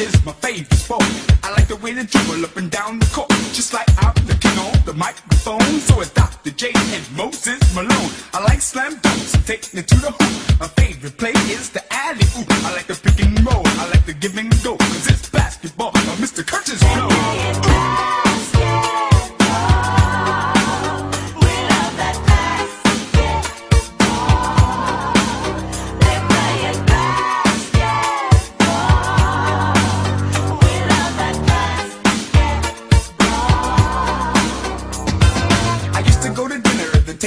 is my favorite sport. I like the way they dribble up and down the court, just like I'm looking on the microphone. So it's Dr. J and Moses Malone. I like slam dunks and taking it to the hoop. My favorite play is the alley oop. I like the pick and roll. I like the give and go.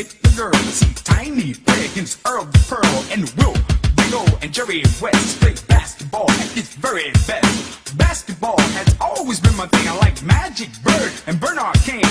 The girl see Tiny against Earl the Pearl and Will Bigo and Jerry West play basketball at its very best. Basketball has always been my thing. I like Magic Bird and Bernard King